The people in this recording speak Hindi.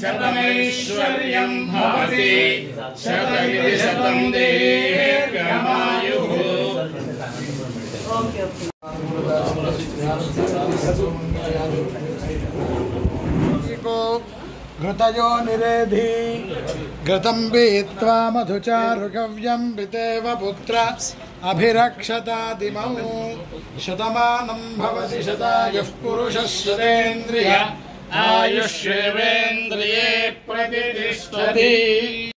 शतमैश्वर्यं भवति शतमिति निरेधि घृतं पीत्वा मधुचारुकव्यं पितेव पुत्र। अभिरक्षतादिमौ। शतमानं भवति शतायुः पुरुषः शतेन्द्रिय आयुष्येवेन्द्रिये प्रतिष्ठति।